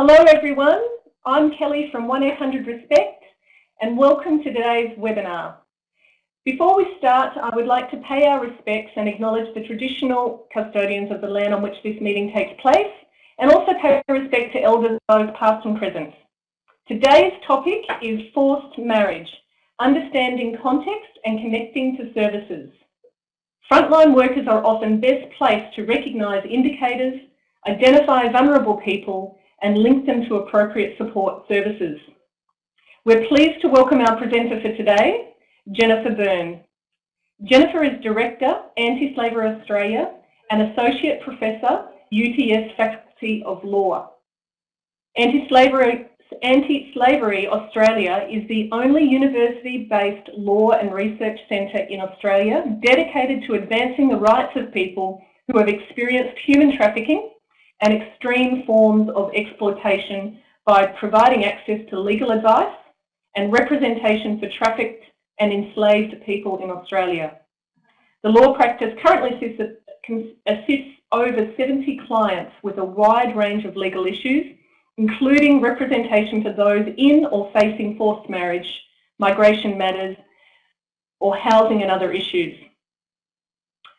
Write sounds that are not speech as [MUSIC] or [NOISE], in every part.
Hello everyone, I'm Kelly from 1800RESPECT and welcome to today's webinar. Before we start, I would like to pay our respects and acknowledge the traditional custodians of the land on which this meeting takes place and also pay respect to elders both past and present. Today's topic is forced marriage, understanding context and connecting to services. Frontline workers are often best placed to recognise indicators, identify vulnerable people and link them to appropriate support services. We're pleased to welcome our presenter for today, Jennifer Burn. Jennifer is Director, Anti-Slavery Australia and Associate Professor, UTS Faculty of Law. Anti-Slavery Anti-Slavery Australia is the only university-based law and research centre in Australia dedicated to advancing the rights of people who have experienced human trafficking and extreme forms of exploitation by providing access to legal advice and representation for trafficked and enslaved people in Australia. The law practice currently assists, over 70 clients with a wide range of legal issues, including representation for those in or facing forced marriage, migration matters, or housing and other issues.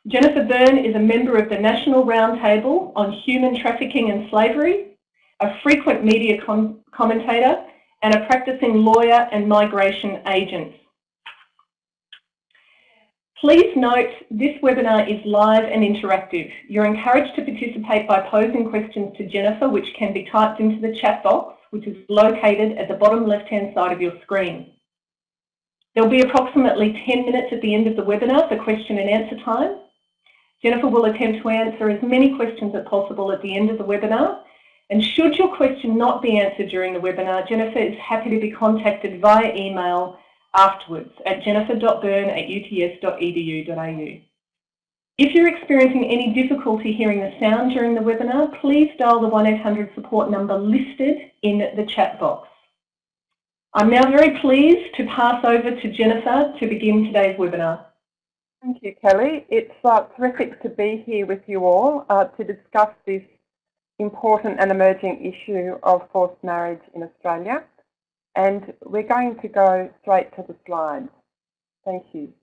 Jennifer Burn is a member of the National Roundtable on Human Trafficking and Slavery, a frequent media com commentator, and a practicing lawyer and migration agent. Please note this webinar is live and interactive. You're encouraged to participate by posing questions to Jennifer, which can be typed into the chat box, which is located at the bottom left-hand side of your screen. There'll be approximately 10 minutes at the end of the webinar for question and answer time. Jennifer will attempt to answer as many questions as possible at the end of the webinar. And should your question not be answered during the webinar, Jennifer is happy to be contacted via email afterwards at jennifer.burn at uts.edu.au. If you're experiencing any difficulty hearing the sound during the webinar, please dial the 1-800 support number listed in the chat box. I'm now very pleased to pass over to Jennifer to begin today's webinar. Thank you, Kelly. It's uh, terrific to be here with you all uh, to discuss this important and emerging issue of forced marriage in Australia. And we're going to go straight to the slides. Thank you.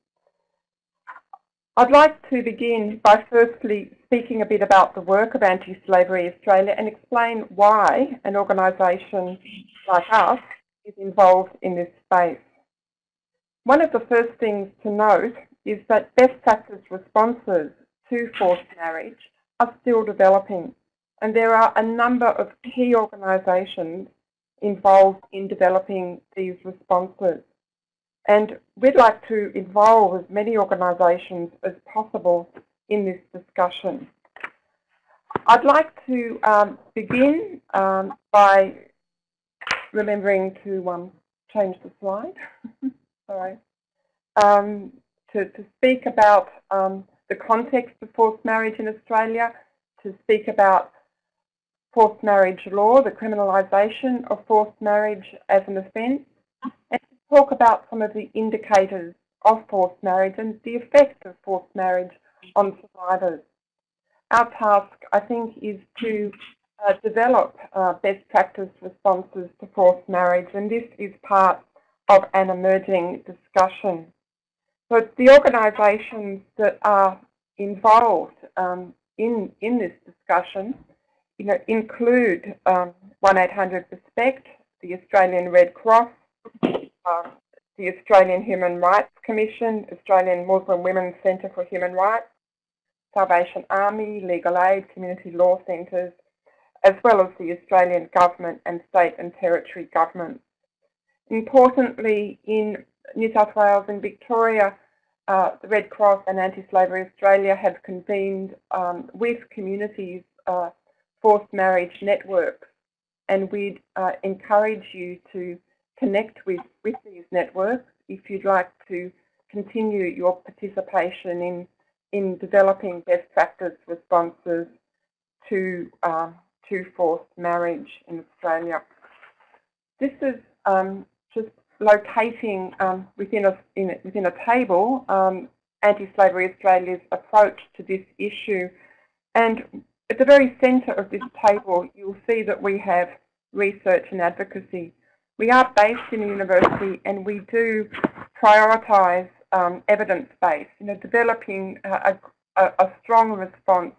I'd like to begin by firstly speaking a bit about the work of Anti-Slavery Australia and explain why an organisation like us is involved in this space. One of the first things to note is that best practice responses to forced marriage are still developing and there are a number of key organisations involved in developing these responses. And we'd like to involve as many organisations as possible in this discussion. I'd like to um, begin um, by remembering to um, change the slide. [LAUGHS] Sorry. To, to speak about um, the context of forced marriage in Australia, to speak about forced marriage law, the criminalisation of forced marriage as an offence, and to talk about some of the indicators of forced marriage and the effect of forced marriage on survivors. Our task, I think, is to uh, develop uh, best practice responses to forced marriage, and this is part of an emerging discussion. So the organisations that are involved um, in, in this discussion you know, include um, 1-800-RESPECT, the Australian Red Cross, uh, the Australian Human Rights Commission, Australian Muslim Women's Centre for Human Rights, Salvation Army, Legal Aid, Community Law Centres, as well as the Australian Government and state and territory governments. Importantly, in New South Wales and Victoria, uh, the Red Cross and Anti-Slavery Australia have convened um, with communities uh, forced marriage networks and we'd uh, encourage you to connect with, with these networks if you'd like to continue your participation in, in developing best practice responses to, uh, to forced marriage in Australia. This is um, just locating um, within, a, in, within a table um, Anti-Slavery Australia's approach to this issue. And at the very centre of this table, you'll see that we have research and advocacy. We are based in a university and we do prioritise um, evidence-based, you know, developing a, a, a strong response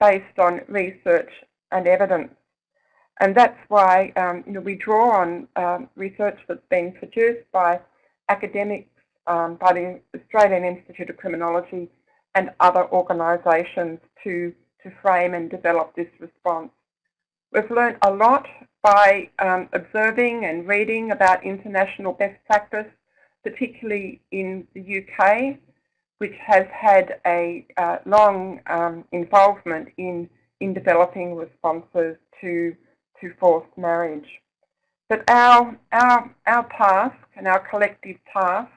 based on research and evidence. And that's why um, you know, we draw on um, research that's been produced by academics, um, by the Australian Institute of Criminology and other organisations to, to frame and develop this response. We've learned a lot by um, observing and reading about international best practice, particularly in the UK, which has had a uh, long um, involvement in, in developing responses to to forced marriage. But our, our, our task and our collective task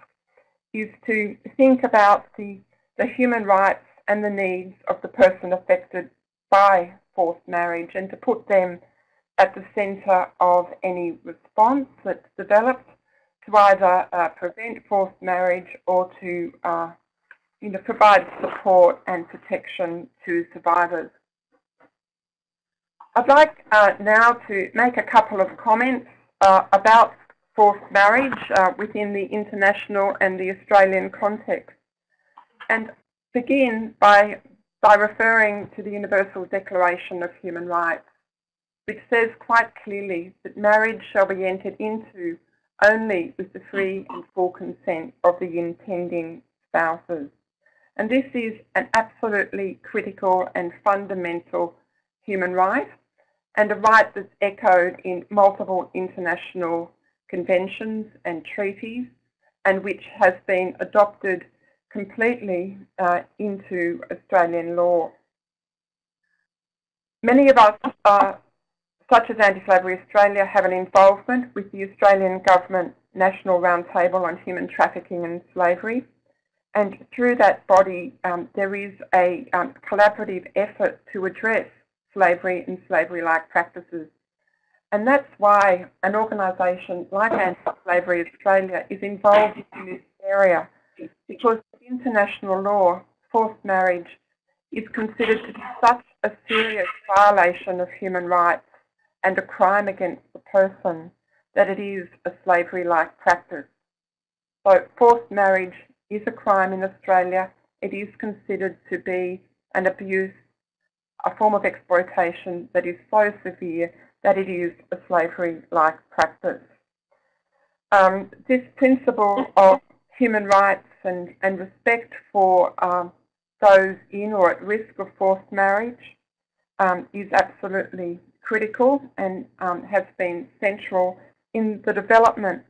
is to think about the, the human rights and the needs of the person affected by forced marriage and to put them at the centre of any response that's developed to either uh, prevent forced marriage or to uh, you know, provide support and protection to survivors. I'd like uh, now to make a couple of comments uh, about forced marriage uh, within the international and the Australian context and begin by, by referring to the Universal Declaration of Human Rights which says quite clearly that marriage shall be entered into only with the free and full consent of the intending spouses. And this is an absolutely critical and fundamental human right and a right that's echoed in multiple international conventions and treaties and which has been adopted completely uh, into Australian law. Many of us, uh, such as Anti-Slavery Australia, have an involvement with the Australian Government National Roundtable on Human Trafficking and Slavery. And through that body, um, there is a um, collaborative effort to address slavery and slavery-like practices. And that's why an organisation like Anti-Slavery Australia is involved in this area because international law, forced marriage, is considered to be such a serious violation of human rights and a crime against the person that it is a slavery-like practice. So forced marriage is a crime in Australia. It is considered to be an abuse a form of exploitation that is so severe that it is a slavery-like practice. Um, this principle of human rights and, and respect for um, those in or at risk of forced marriage um, is absolutely critical and um, has been central in the development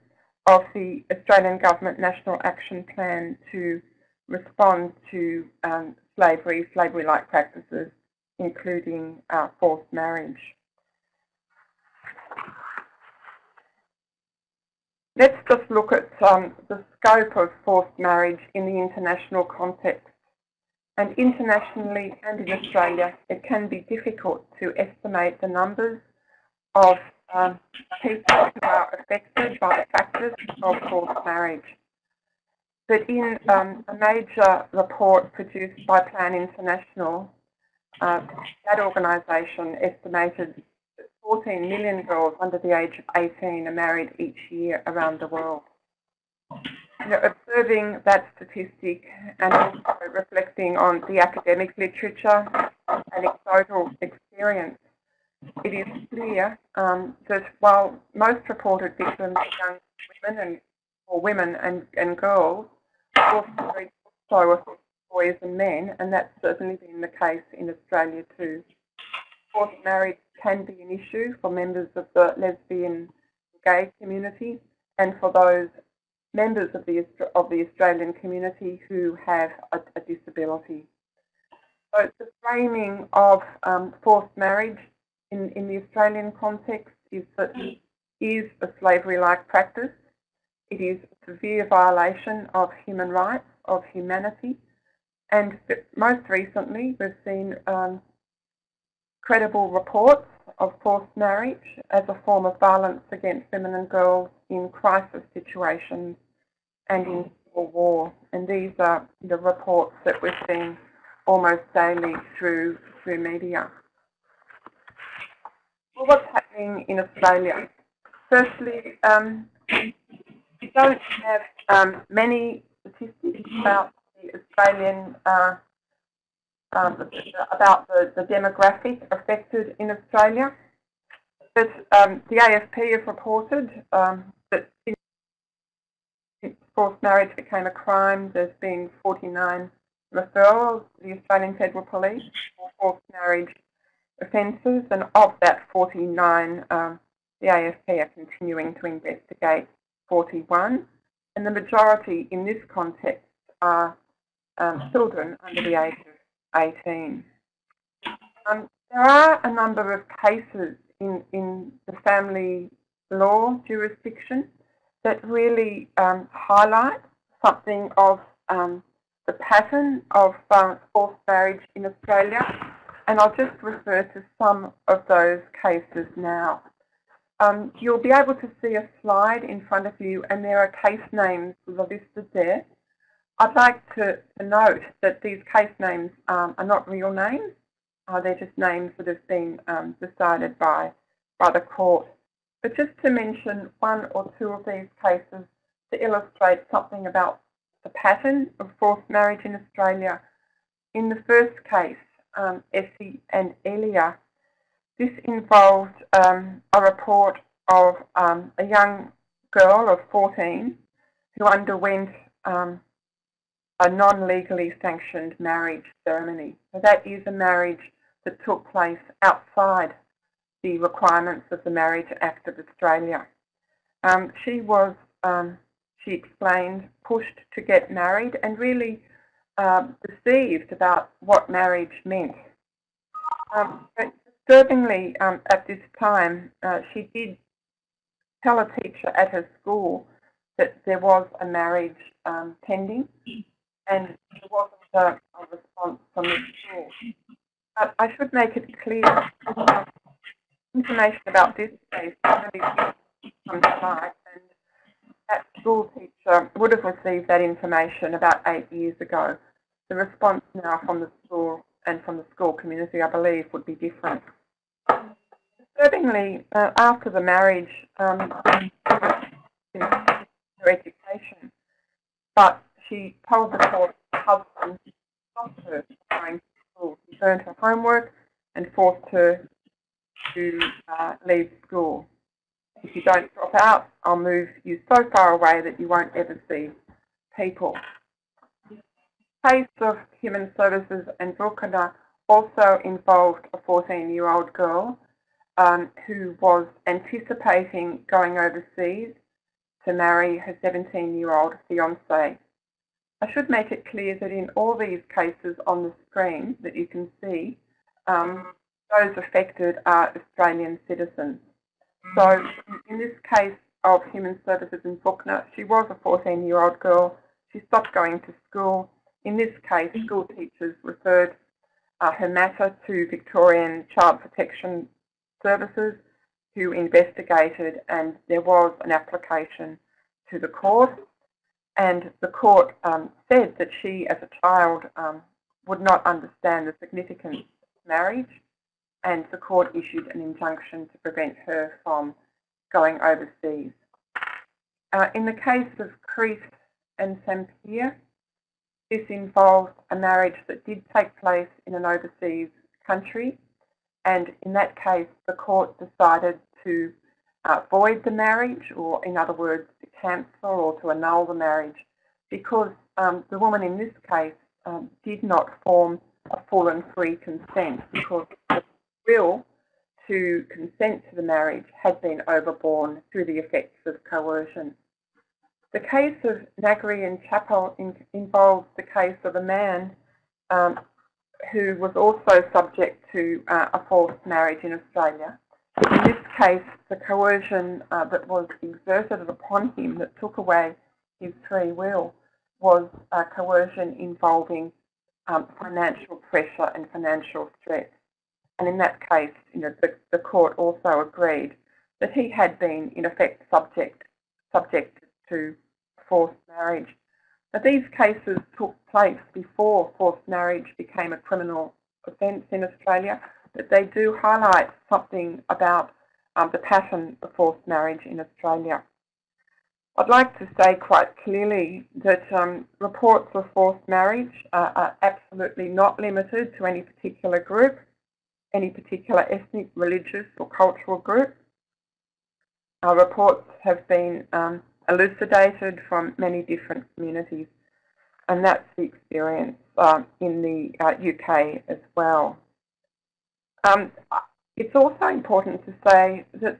of the Australian Government National Action Plan to respond to um, slavery, slavery-like practices including uh, forced marriage. Let's just look at um, the scope of forced marriage in the international context. And internationally and in Australia, it can be difficult to estimate the numbers of um, people who are affected by the factors of forced marriage. But in um, a major report produced by Plan International uh, that organisation estimated that 14 million girls under the age of 18 are married each year around the world. You know, observing that statistic and also reflecting on the academic literature and anecdotal experience, it is clear um, that while most reported victims are young women and or women and, and girls, also boys and men, and that's certainly been the case in Australia too. Forced marriage can be an issue for members of the lesbian gay community and for those members of the, of the Australian community who have a, a disability. So the framing of um, forced marriage in, in the Australian context is that it is a slavery-like practice. It is a severe violation of human rights, of humanity, and most recently, we've seen um, credible reports of forced marriage as a form of violence against women and girls in crisis situations and in civil war. And these are the reports that we're seeing almost daily through, through media. Well, what's happening in Australia. Firstly, um, we don't have um, many statistics about Australian uh, um, about the, the demographic affected in Australia. But um, the AFP have reported um, that forced marriage became a crime, there's been 49 referrals. To the Australian Federal Police for forced marriage offences, and of that 49, um, the AFP are continuing to investigate 41, and the majority in this context are um, children under the age of 18. Um, there are a number of cases in, in the family law jurisdiction that really um, highlight something of um, the pattern of uh, forced marriage in Australia and I'll just refer to some of those cases now. Um, you'll be able to see a slide in front of you and there are case names listed there. I'd like to, note that these case names um, are not real names. Uh, they're just names that have been um, decided by, by the court. But just to mention one or two of these cases to illustrate something about the pattern of forced marriage in Australia. In the first case, um, Essie and Elia. This involved um, a report of um, a young girl of 14 who underwent um, a non-legally sanctioned marriage ceremony. So that is a marriage that took place outside the requirements of the Marriage Act of Australia. Um, she was, um, she explained, pushed to get married and really um, deceived about what marriage meant. Um, but disturbingly, um, at this time, uh, she did tell a teacher at her school that there was a marriage um, pending and there wasn't a, a, response from the school. But I should make it clear information about this case really from the light and that school teacher would have received that information about eight years ago the response now from the school and from the school community, I believe, would be different. Disturbingly, uh, after the marriage, um, education, but she told the court husband stopped her from going to school. He burned her homework and forced her to uh, leave school. If you don't drop out, I'll move you so far away that you won't ever see people case of human services and Vilkana also involved a 14-year-old girl um, who was anticipating going overseas to marry her 17-year-old fiance. I should make it clear that in all these cases on the screen that you can see, um, those affected are Australian citizens. So in this case of human services in Vilkana, she was a 14-year-old girl. She stopped going to school in this case, school teachers referred uh, her matter to Victorian Child Protection Services who investigated and there was an application to the court and the court um, said that she as a child um, would not understand the significance of marriage and the court issued an injunction to prevent her from going overseas. Uh, in the case of Kreet and Sampir, this involved a marriage that did take place in an overseas country and in that case the court decided to uh, void the marriage or in other words cancel or to annul the marriage because um, the woman in this case um, did not form a full and free consent because the will to consent to the marriage had been overborne through the effects of coercion. The case of Nagri and Chappell in, involves the case of a man um, who was also subject to uh, a forced marriage in Australia. In this case, the coercion uh, that was exerted upon him that took away his free will was coercion involving um, financial pressure and financial stress. And in that case, you know, the, the court also agreed that he had been, in effect, subject subject to forced marriage. But these cases took place before forced marriage became a criminal offence in Australia, but they do highlight something about um, the pattern of forced marriage in Australia. I'd like to say quite clearly that um, reports of forced marriage are, are, absolutely not limited to any particular group, any particular ethnic, religious or cultural group. Our reports have been um, elucidated from many different communities and that's the experience um, in the uh, UK as well. Um, it's also important to say that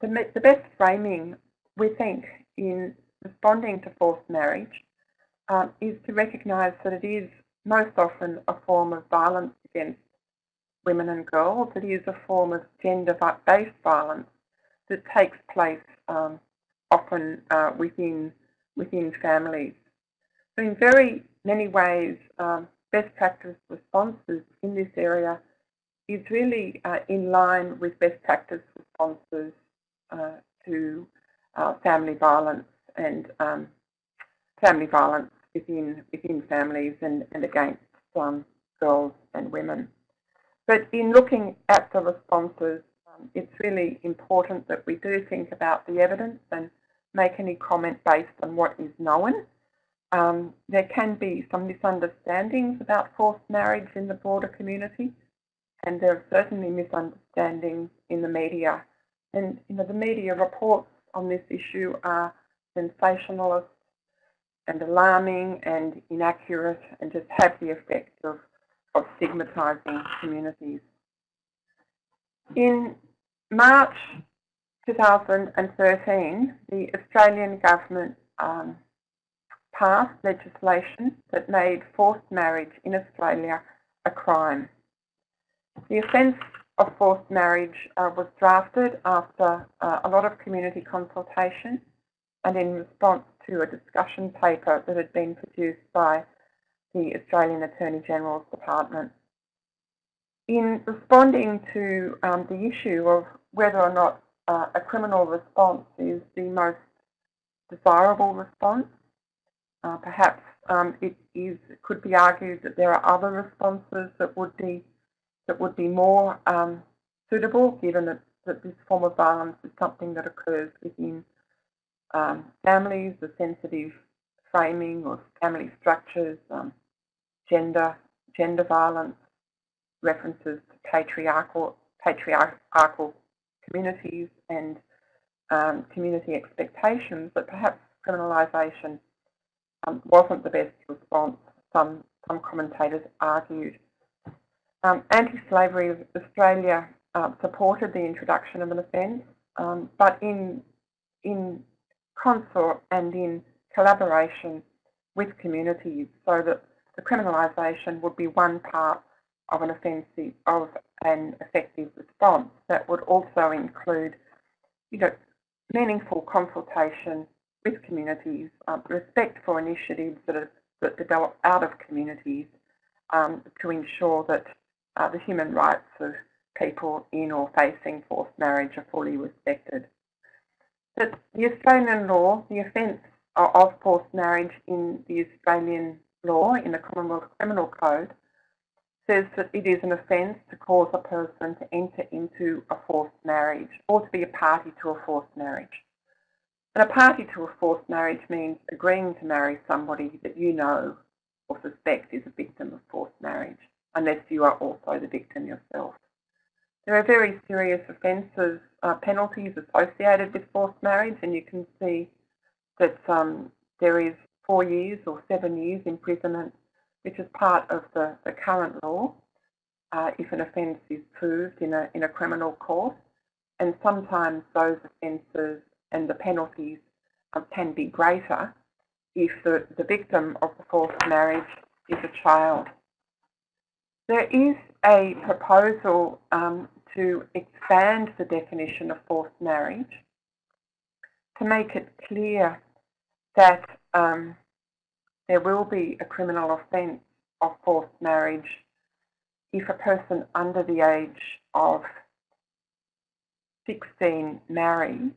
the, the best framing, we think, in responding to forced marriage um, is to recognise that it is most often a form of violence against women and girls. It is a form of gender-based violence that takes place um, often uh, within within families. So in very many ways, um, best practice responses in this area is really uh, in line with best practice responses uh, to uh, family violence and um, family violence within within families and, and against um, girls and women. But in looking at the responses, um, it's really important that we do think about the evidence and make any comment based on what is known. Um, there can be some misunderstandings about forced marriage in the broader community, and there are certainly misunderstandings in the media. And you know, the media reports on this issue are sensationalist and alarming and inaccurate and just have the effect of, of stigmatising communities. In March 2013, the Australian government um, passed legislation that made forced marriage in Australia a crime. The offence of forced marriage uh, was drafted after uh, a lot of community consultation and in response to a discussion paper that had been produced by the Australian Attorney General's Department. In responding to um, the issue of whether or not uh, a criminal response is the most desirable response, uh, perhaps um, it is could be argued that there are other responses that would be that would be more um, suitable, given that, that this form of violence is something that occurs within um, families, the sensitive framing of family structures, um, gender, gender violence, references to patriarchal, patriarchal communities and um, community expectations, but perhaps criminalisation um, wasn't the best response, some, some commentators argued. Um, Anti-Slavery Australia uh, supported the introduction of an offence, um, but in, in consort and in collaboration with communities so that the criminalisation would be one part of an offensive of an effective response that would also include you know meaningful consultation with communities, um, respect for initiatives that, are, that develop out of communities um, to ensure that uh, the human rights of people in or facing forced marriage are fully respected. But the Australian law, the offence of forced marriage in the Australian law, in the Commonwealth Criminal Code, says that it is an offence to cause a person to enter into a forced marriage or to be a party to a forced marriage. And a party to a forced marriage means agreeing to marry somebody that you know or suspect is a victim of forced marriage, unless you are also the victim yourself. There are very serious offences, uh, penalties associated with forced marriage, and you can see that um, there is four years or seven years imprisonment, which is part of the, the current law, uh, if an offence is proved in a, in a criminal court. And sometimes those offences and the penalties uh, can be greater if the, the victim of the forced marriage is a child. There is a proposal um, to expand the definition of forced marriage to make it clear that um, there will be a criminal offence of forced marriage if a person under the age of 16 marries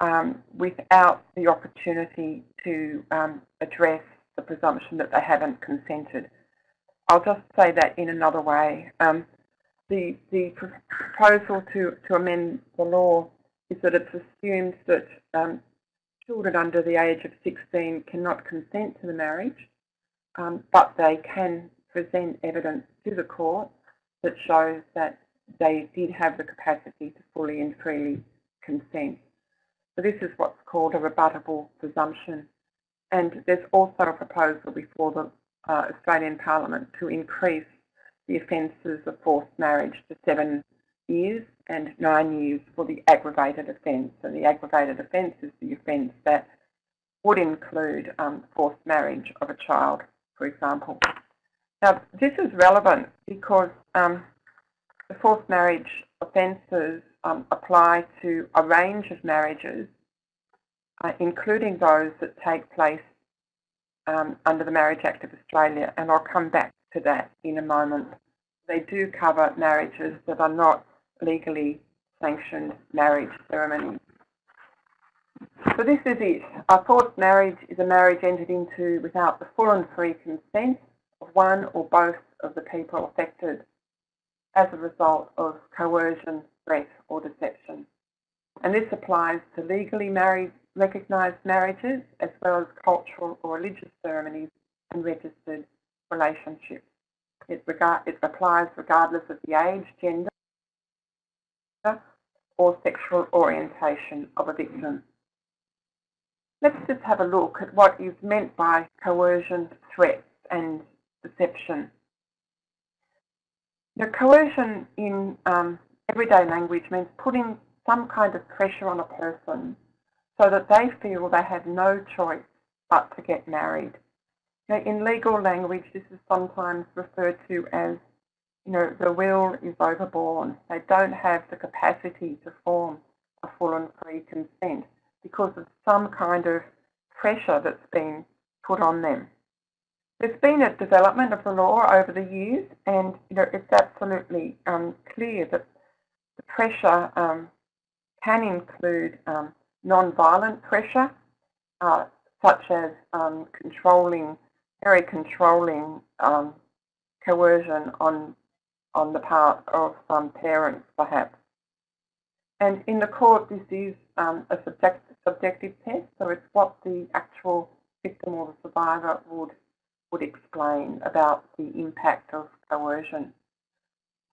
um, without the opportunity to um, address the presumption that they haven't consented. I'll just say that in another way. Um, the, the proposal to, to amend the law is that it's assumed that um, children under the age of 16 cannot consent to the marriage, um, but they can present evidence to the court that shows that they did have the capacity to fully and freely consent. So this is what's called a rebuttable presumption. And there's also a proposal before the uh, Australian Parliament to increase the offences of forced marriage to seven years and nine years for the aggravated offence. So the aggravated offence is the offence that would include um, forced marriage of a child, for example. Now, this is relevant because um, the forced marriage offences um, apply to a range of marriages, uh, including those that take place um, under the Marriage Act of Australia, and I'll come back to that in a moment. They do cover marriages that are not legally sanctioned marriage ceremonies. So this is it. A forced marriage is a marriage entered into without the full and free consent of one or both of the people affected as a result of coercion, threat or deception. And this applies to legally married, recognised marriages as well as cultural or religious ceremonies and registered relationships. It, regard, it applies regardless of the age, gender or sexual orientation of a victim. Let's just have a look at what is meant by coercion, threats and deception. Now, coercion in um, everyday language means putting some kind of pressure on a person so that they feel they have no choice but to get married. Now, in legal language, this is sometimes referred to as, you know, the will is overborne. They don't have the capacity to form a full and free consent because of some kind of pressure that's been put on them. There's been a development of the law over the years, and you know it's absolutely um, clear that the pressure um, can include um, non-violent pressure, uh, such as um, controlling, very controlling um, coercion on on the part of um, parents, perhaps. And in the court, this is a subject, subjective test, so it's what the actual victim or the survivor would would explain about the impact of coercion.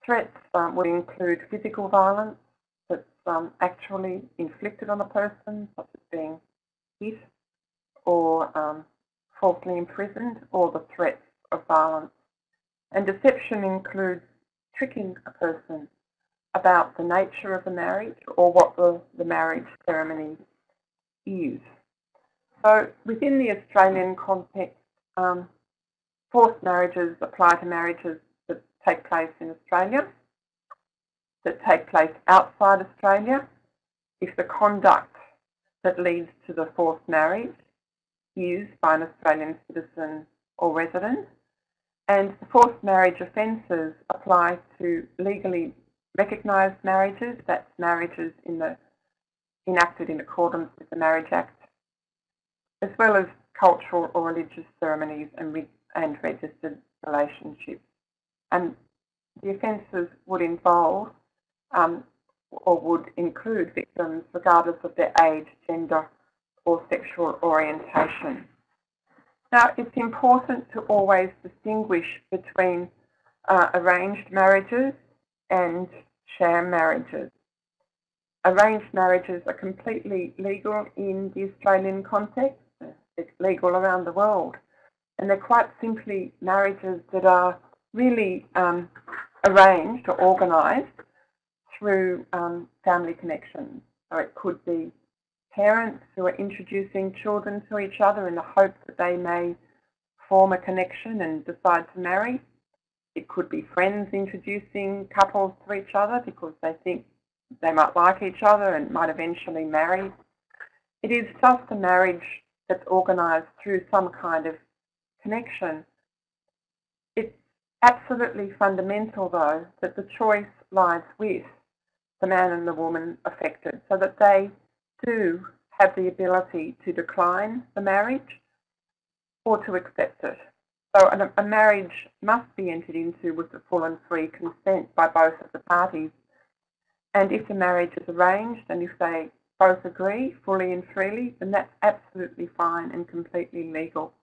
Threats um, would include physical violence that's um, actually inflicted on a person, such as being hit or um, falsely imprisoned, or the threats of violence. And deception includes tricking a person about the nature of the marriage or what the, the marriage ceremony is. So within the Australian context, um, Forced marriages apply to marriages that take place in Australia, that take place outside Australia, if the conduct that leads to the forced marriage is by an Australian citizen or resident. And the forced marriage offences apply to legally recognised marriages, that's marriages in the, enacted in accordance with the Marriage Act, as well as cultural or religious ceremonies and and registered relationships. And the offences would involve um, or would include victims regardless of their age, gender or sexual orientation. Now, it's important to always distinguish between uh, arranged marriages and sham marriages. Arranged marriages are completely legal in the Australian context. It's legal around the world and they're quite simply marriages that are really um, arranged or organised through um, family connections. So it could be parents who are introducing children to each other in the hope that they may form a connection and decide to marry. It could be friends introducing couples to each other because they think they might like each other and might eventually marry. It is just a marriage that's organised through some kind of connection. It's absolutely fundamental, though, that the choice lies with the man and the woman affected so that they do have the ability to decline the marriage or to accept it. So a, a marriage must be entered into with the full and free consent by both of the parties. And if the marriage is arranged and if they both agree fully and freely, then that's absolutely fine and completely legal.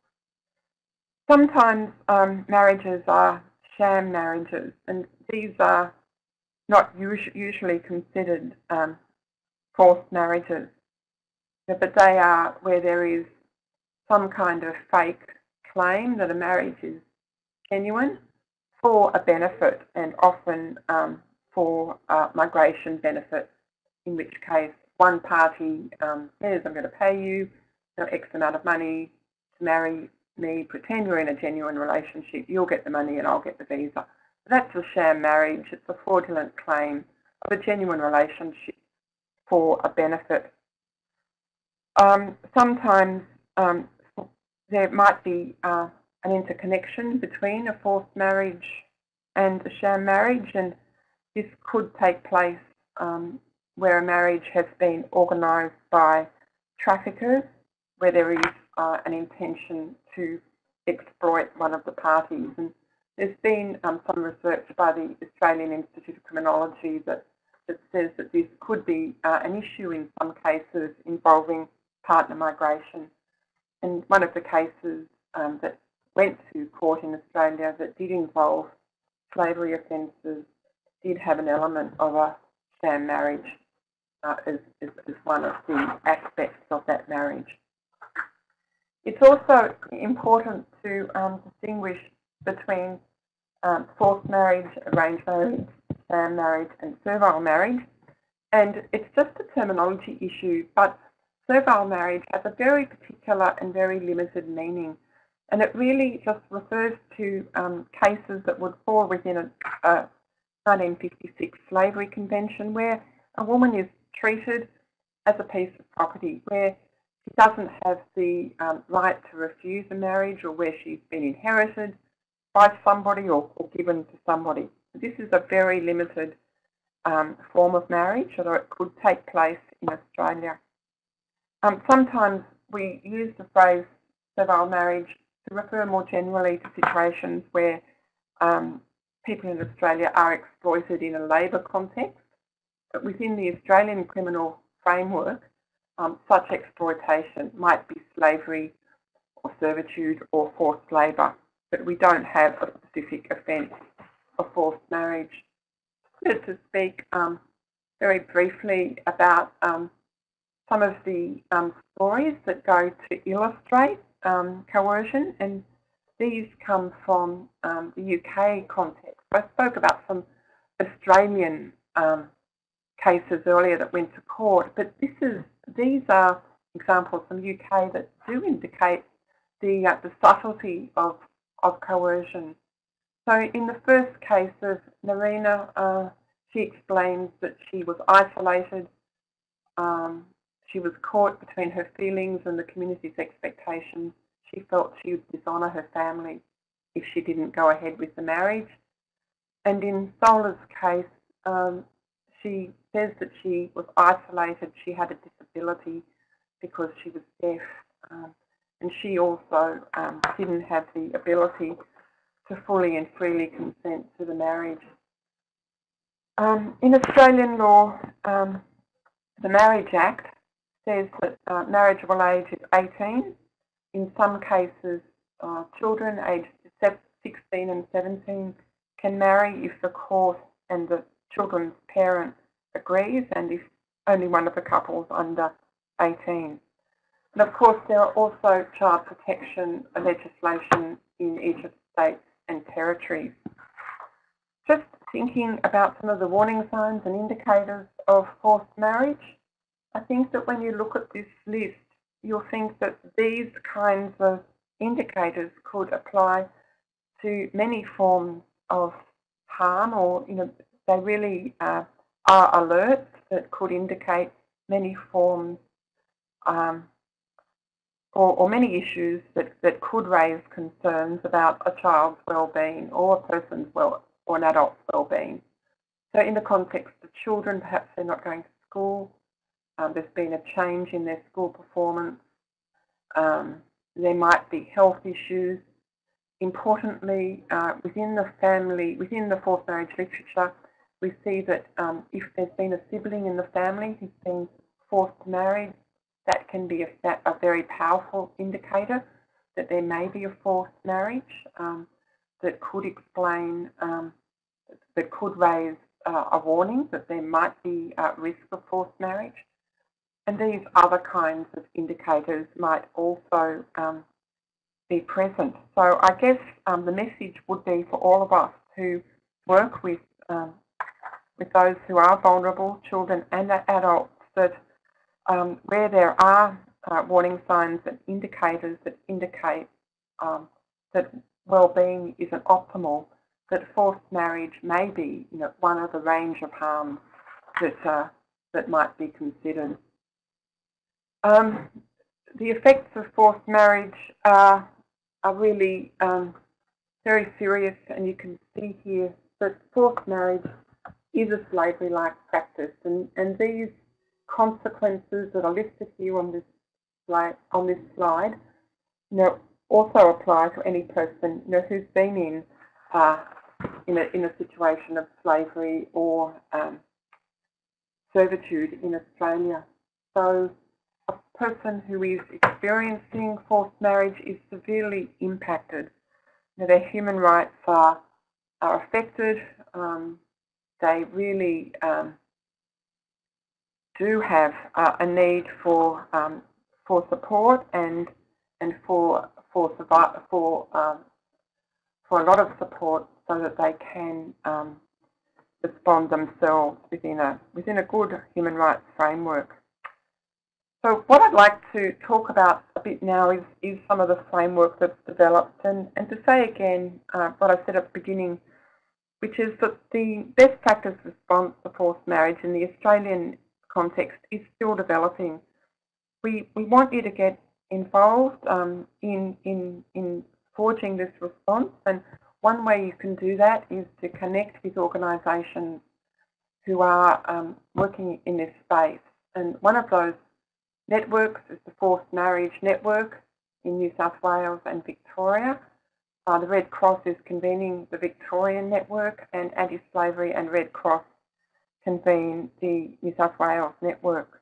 Sometimes um, marriages are sham marriages, and these are not usually considered um, forced marriages, but they are where there is some kind of fake claim that a marriage is genuine for a benefit and often um, for uh, migration benefits, in which case one party um, says, I'm going to pay you, X amount of money to marry me, pretend we're in a genuine relationship, you'll get the money and I'll get the visa. That's a sham marriage. It's a fraudulent claim of a genuine relationship for a benefit. Um, sometimes um, there might be uh, an interconnection between a forced marriage and a sham marriage, and this could take place um, where a marriage has been organised by traffickers, where there is uh, an intention to exploit one of the parties. And there's been um, some research by the Australian Institute of Criminology that, that says that this could be uh, an issue in some cases involving partner migration. And one of the cases um, that went to court in Australia that did involve slavery offences did have an element of a sham marriage uh, as, as, as one of the aspects of that marriage. It's also important to um, distinguish between um, forced marriage, arranged marriage, sham marriage and servile marriage. And it's just a terminology issue, but servile marriage has a very particular and very limited meaning. And it really just refers to um, cases that would fall within a, a 1956 slavery convention where a woman is treated as a piece of property, where she doesn't have the um, right to refuse a marriage or where she's been inherited by somebody or, or given to somebody. This is a very limited um, form of marriage, although it could take place in Australia. Um, sometimes we use the phrase servile marriage to refer more generally to situations where um, people in Australia are exploited in a labour context. But within the Australian criminal framework, um, such exploitation might be slavery or servitude or forced labour, but we don't have a specific offence of forced marriage. Just to speak um, very briefly about um, some of the um, stories that go to illustrate um, coercion, and these come from um, the UK context. I spoke about some Australian um, cases earlier that went to court, but this is these are examples from UK that do indicate the uh, the subtlety of of coercion. So in the first case of Narina, uh, she explains that she was isolated. Um, she was caught between her feelings and the community's expectations. She felt she would dishonour her family if she didn't go ahead with the marriage. And in Sola's case, um, she says that she was isolated, she had a disability because she was deaf, um, and she also um, didn't have the ability to fully and freely consent to the marriage. Um, in Australian law, um, the Marriage Act says that uh, marriageable age is 18. In some cases, uh, children aged 16 and 17 can marry if the court and the children's parent agrees and if only one of the couples under 18. And of course there are also child protection legislation in each of the states and territories. Just thinking about some of the warning signs and indicators of forced marriage, I think that when you look at this list, you'll think that these kinds of indicators could apply to many forms of harm or, you know, they really uh, are alerts that could indicate many forms um, or, or, many issues that, that could raise concerns about a child's well-being or a person's well or an adult's well-being. So in the context of children, perhaps they're not going to school, um, there's been a change in their school performance, um, there might be health issues, importantly, uh, within the family, within the forced marriage literature, we see that um, if there's been a sibling in the family who's been forced married, that can be a, a very powerful indicator that there may be a forced marriage um, that could explain, um, that could raise uh, a warning that there might be a risk of forced marriage. And these other kinds of indicators might also um, be present. So I guess um, the message would be for all of us who work with um, with those who are vulnerable, children and adults, that um, where there are uh, warning signs and indicators that indicate um, that well-being isn't optimal, that forced marriage may be you know, one of the range of harms that, uh, that might be considered. Um, the effects of forced marriage are, are really um, very serious and you can see here that forced marriage is a slavery-like practice and, and these consequences that are listed here on this slide, on this slide you know, also apply to any person you know, who's been in uh, in a, in a situation of slavery or um, servitude in Australia. So a person who is experiencing forced marriage is severely impacted. You know, their human rights are, are affected. Um, they really um, do have uh, a need for um, for support and and for for for um, for a lot of support so that they can um, respond themselves within a within a good human rights framework. So what I'd like to talk about a bit now is, is some of the framework that's developed and, and to say again uh, what I said at the beginning, which is that the best practice response to forced marriage in the Australian context is still developing. We, we want you to get involved um, in, in, in forging this response and one way you can do that is to connect with organisations who are um, working in this space. And one of those networks is the Forced Marriage Network in New South Wales and Victoria. Uh, the Red Cross is convening the Victorian network and Anti-Slavery and Red Cross convene the New South Wales network.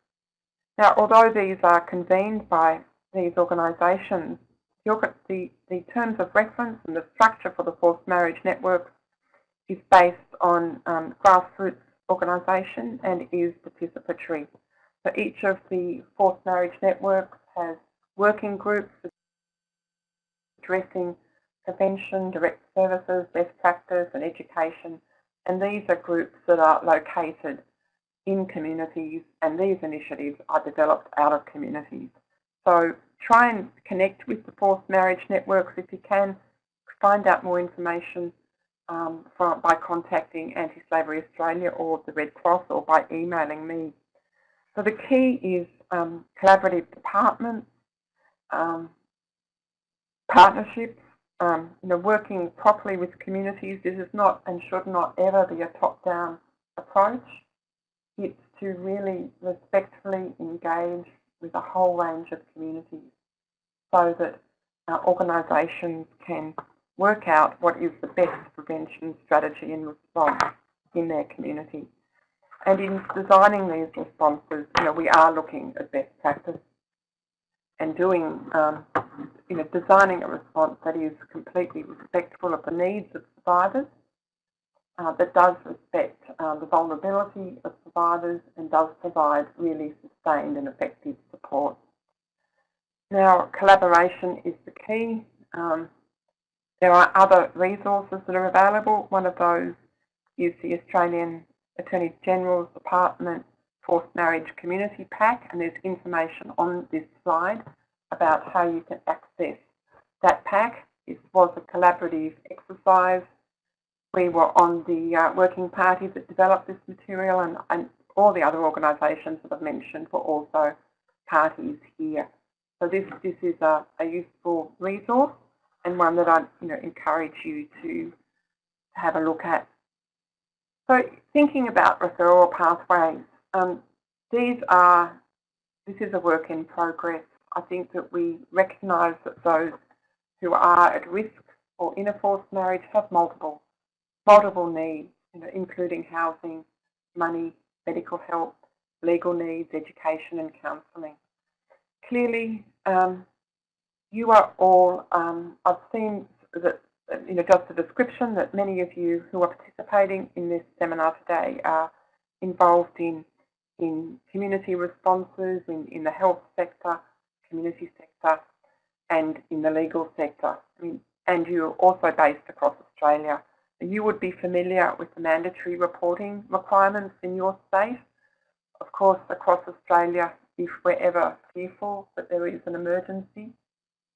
Now, although these are convened by these organisations, the, the terms of reference and the structure for the forced marriage network is based on um, grassroots organisation and is participatory. So each of the forced marriage networks has working groups addressing prevention, direct services, best practice and education and these are groups that are located in communities and these initiatives are developed out of communities. So try and connect with the forced marriage networks if you can. Find out more information um, from, by contacting Anti-Slavery Australia or the Red Cross or by emailing me. So the key is um, collaborative departments, um, partnerships, um, you know, working properly with communities. This is not and should not ever be a top-down approach. It's to really respectfully engage with a whole range of communities so that our organisations can work out what is the best prevention strategy and response in their community. And in designing these responses, you know, we are looking at best practice and doing, um, you know, designing a response that is completely respectful of the needs of survivors, uh, that does respect uh, the vulnerability of survivors and does provide really sustained and effective support. Now, collaboration is the key. Um, there are other resources that are available. One of those is the Australian Attorney General's Department Forced Marriage Community Pack, and there's information on this slide about how you can access that pack. It was a collaborative exercise. We were on the uh, working party that developed this material and, and all the other organisations that I've mentioned were also parties here. So this, this is a, a useful resource and one that I you know, encourage you to have a look at. So thinking about referral pathways, um, these are, this is a work in progress. I think that we recognise that those who are at risk or in a forced marriage have multiple, multiple needs, you know, including housing, money, medical help, legal needs, education and counselling. Clearly, um, you are all, um, I've seen that, you know, just a description that many of you who are participating in this seminar today are involved in, in community responses, in, in the health sector, community sector, and in the legal sector. I mean, and you're also based across Australia. You would be familiar with the mandatory reporting requirements in your state. Of course, across Australia, if we're ever fearful that there is an emergency,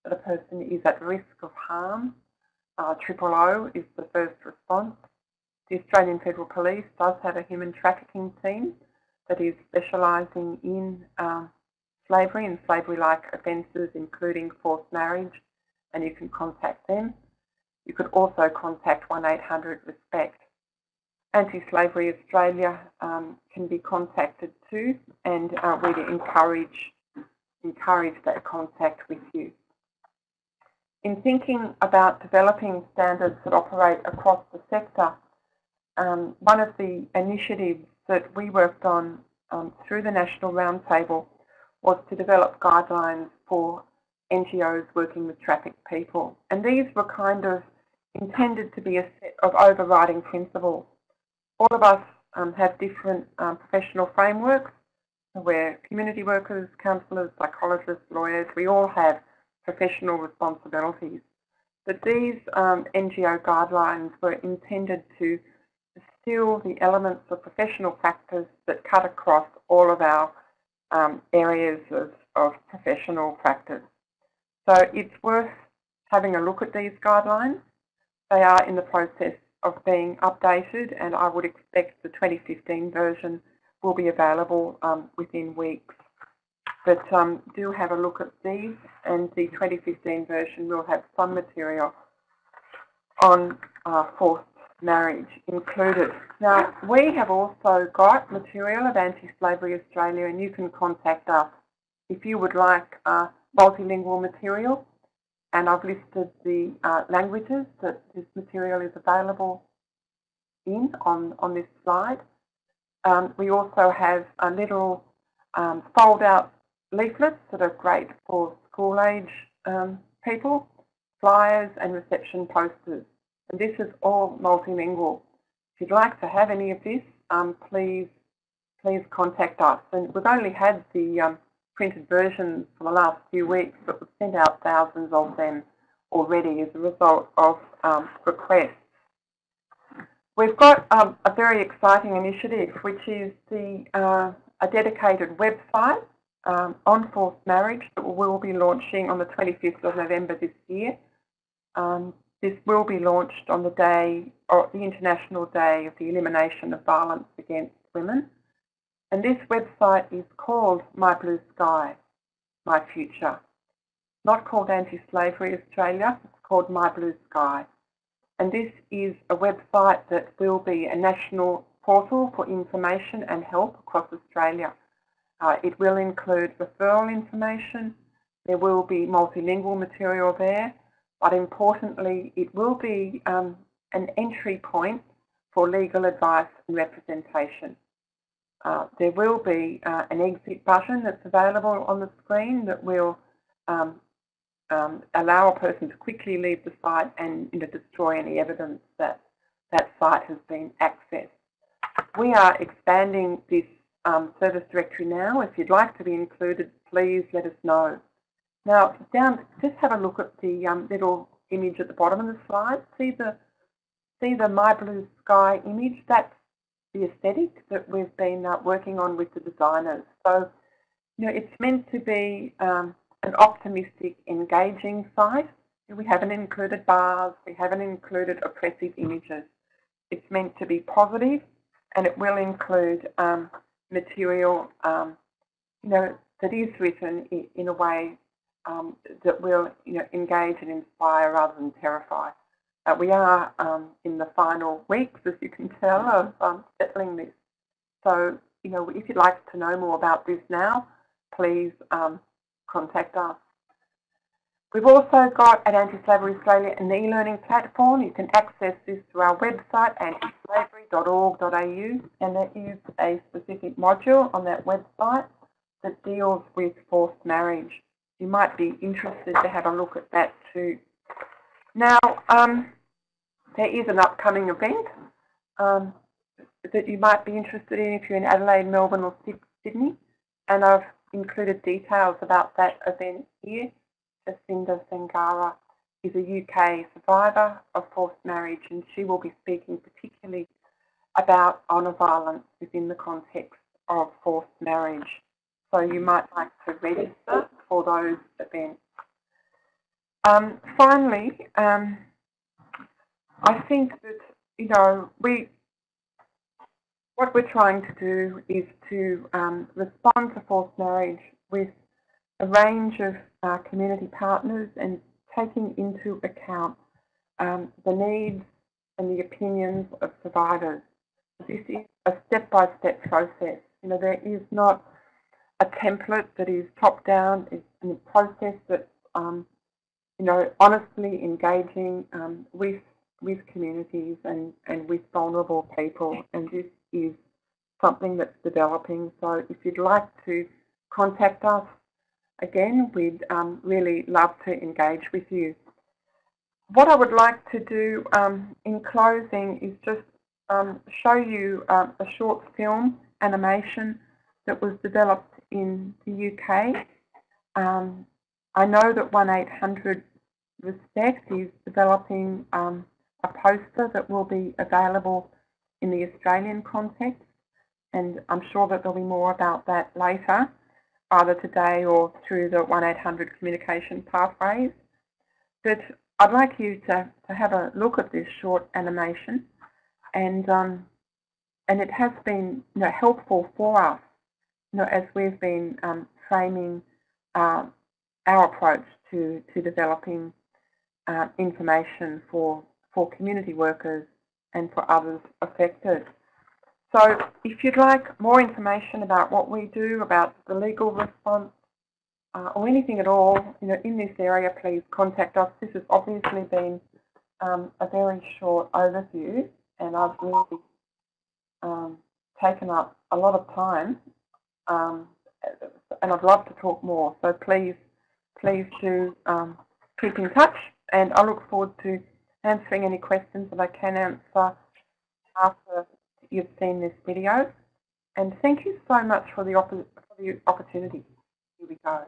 that a person is at risk of harm, uh, Triple O is the first response. The Australian Federal Police does have a human trafficking team that is specialising in um, slavery and slavery-like offences, including forced marriage, and you can contact them. You could also contact 1-800-RESPECT. Anti-Slavery Australia um, can be contacted too, and uh, we encourage, encourage that contact with you. In thinking about developing standards that operate across the sector, um, one of the initiatives that we worked on um, through the National Roundtable was to develop guidelines for NGOs working with trafficked people. And these were kind of intended to be a set of overriding principles. All of us um, have different um, professional frameworks. We're community workers, counsellors, psychologists, lawyers. We all have professional responsibilities. But these um, NGO guidelines were intended to distill the elements of professional practice that cut across all of our um, areas of, of professional practice. So it's worth having a look at these guidelines. They are in the process of being updated and I would expect the 2015 version will be available um, within weeks. But um, do have a look at these and the 2015 version will have some material on uh, forced marriage included. Now, we have also got material of Anti-Slavery Australia and you can contact us if you would like uh, multilingual material. And I've listed the uh, languages that this material is available in on, on this slide. Um, we also have a little um, fold-out leaflets that are great for school-age um, people, flyers and reception posters. And this is all multilingual. If you'd like to have any of this, um, please please contact us. And we've only had the um, printed versions for the last few weeks, but we've sent out thousands of them already as a result of um, requests. We've got um, a very exciting initiative, which is the uh, a dedicated website um, on forced marriage that we will be launching on the 25th of November this year. Um, this will be launched on the day, or the International Day of the Elimination of Violence Against Women. And this website is called My Blue Sky, My Future. Not called Anti-Slavery Australia, it's called My Blue Sky. And this is a website that will be a national portal for information and help across Australia. Uh, it will include referral information, there will be multilingual material there, but importantly, it will be um, an entry point for legal advice and representation. Uh, there will be uh, an exit button that's available on the screen that will um, um, allow a person to quickly leave the site and you know, destroy any evidence that that site has been accessed. We are expanding this um, service directory now. If you'd like to be included, please let us know. Now, down, just have a look at the um, little image at the bottom of the slide. See the see the My Blue Sky image? That's the aesthetic that we've been uh, working on with the designers. So, you know, it's meant to be um, an optimistic, engaging site. We haven't included bars, we haven't included oppressive images. It's meant to be positive and it will include um, material, um, you know, that is written in, in a way um, that will, you know, engage and inspire rather than terrify. Uh, we are um, in the final weeks, as you can tell, of um, settling this. So, you know, if you'd like to know more about this now, please um, contact us. We've also got at Anti-Slavery Australia an e-learning platform. You can access this through our website, antislavery.org.au, and there is a specific module on that website that deals with forced marriage. You might be interested to have a look at that too. Now, um, there is an upcoming event um, that you might be interested in if you're in Adelaide, Melbourne or Sydney, and I've included details about that event here. Jasvinder Sanghera is a UK survivor of forced marriage and she will be speaking particularly about honour violence within the context of forced marriage. So you might like to register for those events. Um, finally, um, I think that, you know, we, what we're trying to do is to um, respond to forced marriage with a range of uh, community partners and taking into account um, the needs and the opinions of survivors. This is a step-by-step -step process. You know, there is not a template that is top-down. It's a process that's, um, you know, honestly engaging um, with with communities and, and with vulnerable people. And this is something that's developing. So if you'd like to contact us, again, we'd um, really love to engage with you. What I would like to do um, in closing is just um, show you uh, a short film animation that was developed in the UK. Um, I know that 1800 Respect is developing um, a poster that will be available in the Australian context and I'm sure that there'll be more about that later either today or through the 1-800 communication pathways. But I'd like you to, to have a look at this short animation and um, and it has been you know, helpful for us you know, as we've been um, framing uh, our approach to, to developing uh, information for, for community workers and for others affected. So if you'd like more information about what we do, about the legal response, uh, or anything at all you know, in this area, please contact us. This has obviously been um, a very short overview, and I've really um, taken up a lot of time, um, and I'd love to talk more. So please, please do um, keep in touch, and I look forward to answering any questions that I can answer after you've seen this video. And thank you so much for the, for the opportunity. Here we go.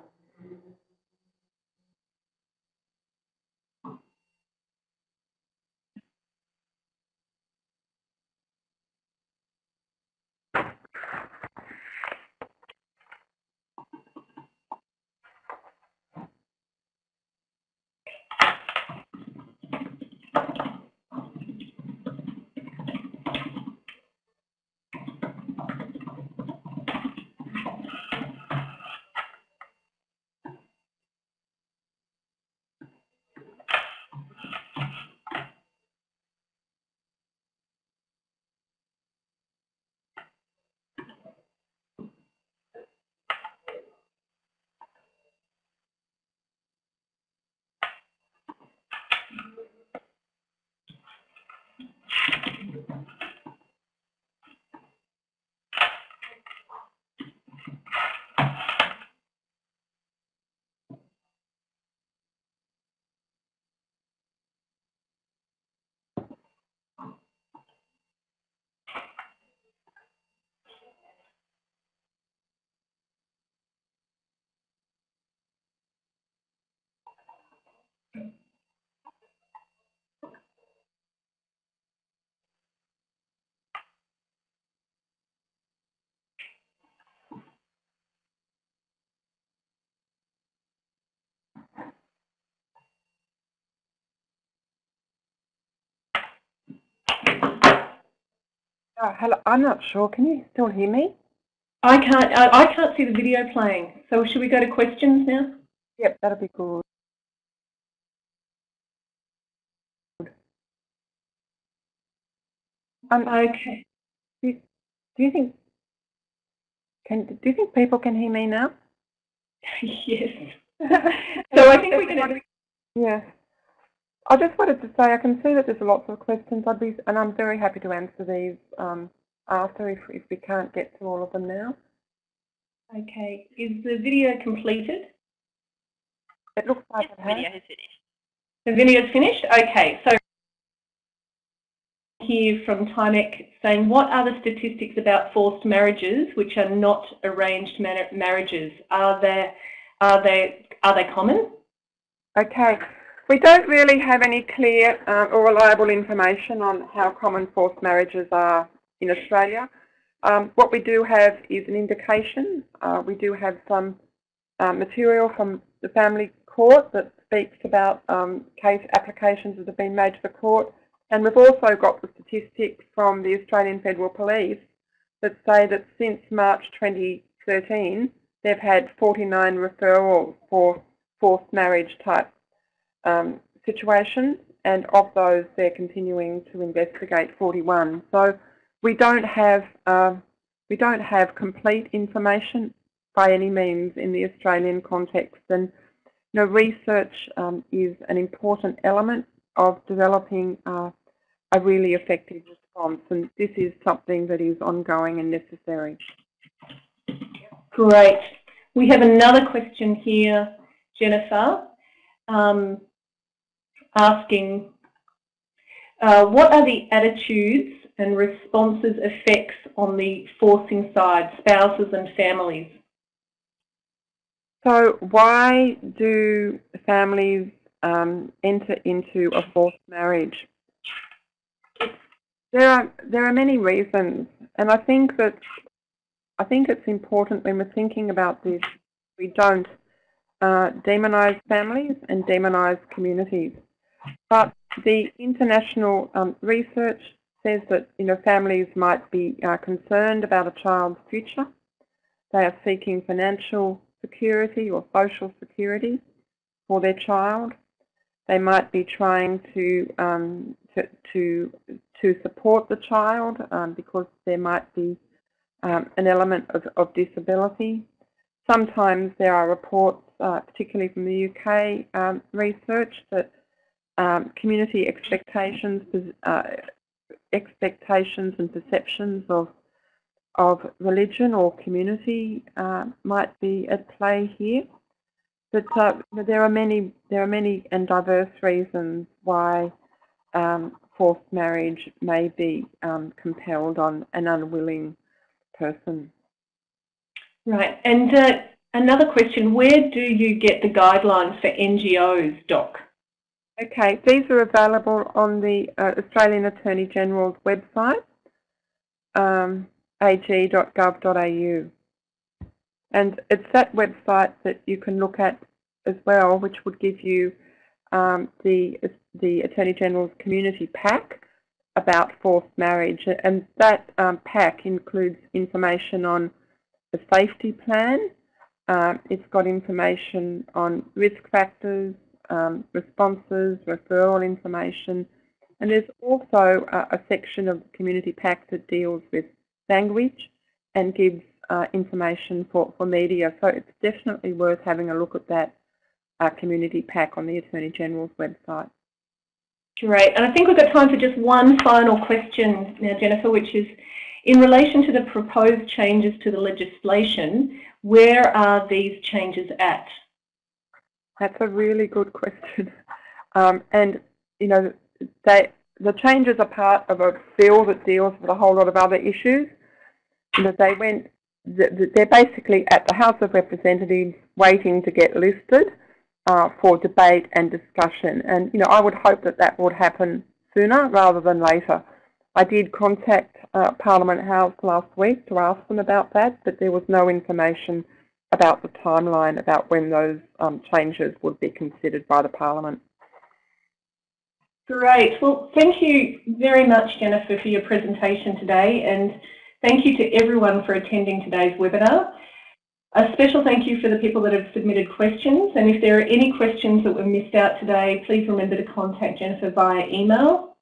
Oh, hello. I'm not sure. Can you still hear me? I can't. I, I can't see the video playing. So should we go to questions now? Yep, that'll be good. Um, okay. Do, do you think can do you think people can hear me now? [LAUGHS] yes. [LAUGHS] so I think we're going to Yes. I just wanted to say I can see that there's lots of questions. I'd be, and I'm very happy to answer these um, after if, if we can't get to all of them now. Okay. Is the video completed? It looks like yes, it has. video is finished. The video's finished? Okay. So here from Tymek saying, what are the statistics about forced marriages which are not arranged marriages? Are there, are they, are they common? Okay. We don't really have any clear uh, or reliable information on how common forced marriages are in Australia. Um, what we do have is an indication. Uh, we do have some uh, material from the family court that speaks about um, case applications that have been made to the court. And we've also got the statistics from the Australian Federal Police that say that since March 2013, they've had 49 referrals for forced marriage type um, situations, and of those, they're continuing to investigate 41. So we don't have uh, we don't have complete information by any means in the Australian context, and you know, research um, is an important element of developing uh, a really effective response, and this is something that is ongoing and necessary. Great. We have another question here, Jennifer. Um, asking uh, what are the attitudes and responses effects on the forcing side, spouses and families? So why do families um, enter into a forced marriage? There are there are many reasons, and I think that I think it's important when we're thinking about this, we don't uh, demonize families and demonize communities. But the international um, research says that you know families might be uh, concerned about a child's future. They are seeking financial security or social security for their child. They might be trying to um, to, to, to support the child um, because there might be um, an element of, of disability. Sometimes there are reports, uh, particularly from the UK um, research, that um, community expectations, uh, expectations and perceptions of of religion or community uh, might be at play here. But uh, there are many, there are many and diverse reasons why um, forced marriage may be um, compelled on an unwilling person. Right, and uh, another question: Where do you get the guidelines for NGOs, Doc? Okay, these are available on the uh, Australian Attorney General's website, um, ag.gov.au. And it's that website that you can look at as well, which would give you um, the, the Attorney General's community pack about forced marriage. And that um, pack includes information on the safety plan. Um, it's got information on risk factors, um, responses, referral information, and there's also a, a, section of the community pack that deals with language and gives uh, information for, for media. So it's definitely worth having a look at that uh, community pack on the Attorney General's website. Great. And I think we've got time for just one final question now, Jennifer, which is in relation to the proposed changes to the legislation, where are these changes at? That's a really good question. [LAUGHS] Um, and, you know, they, the changes are part of a bill that deals with a whole lot of other issues. Know, they went, they're basically at the House of Representatives waiting to get listed uh, for debate and discussion. And, you know, I would hope that that would happen sooner rather than later. I did contact uh, Parliament House last week to ask them about that, but there was no information about the timeline about when those um, changes would be considered by the Parliament. Great. Well, thank you very much, Jennifer, for your presentation today, and thank you to everyone for attending today's webinar. A special thank you for the people that have submitted questions, and if there are any questions that were missed out today, please remember to contact Jennifer via email.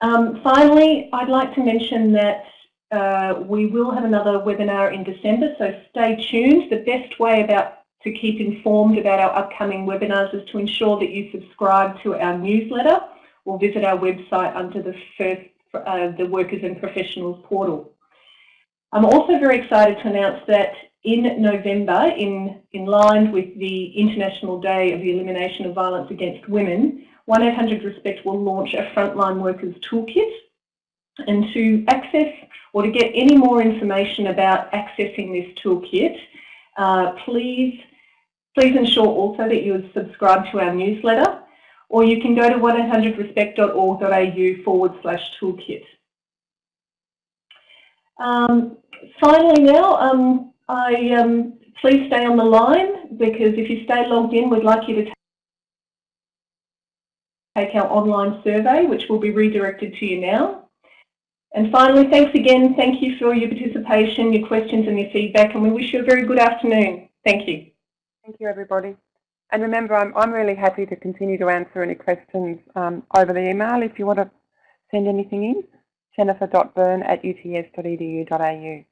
Um, finally, I'd like to mention that uh, we will have another webinar in December, so stay tuned. The best way about to keep informed about our upcoming webinars is to ensure that you subscribe to our newsletter or visit our website under the first uh, the Workers and Professionals portal. I'm also very excited to announce that in November, in, in line with the International Day of the Elimination of Violence Against Women, 1-800-RESPECT will launch a Frontline Workers Toolkit. And to access or to get any more information about accessing this toolkit, uh, please, please ensure also that you subscribe to our newsletter or you can go to 1800respect.org.au forward slash toolkit. Um, finally now, um, I um, please stay on the line because if you stay logged in, we'd like you to take our online survey, which will be redirected to you now. And finally, thanks again. Thank you for your participation, your questions and your feedback, and we wish you a very good afternoon. Thank you. Thank you, everybody. And remember, I'm, I'm really happy to continue to answer any questions um, over the email if you want to send anything in, jennifer.burn at uts.edu.au.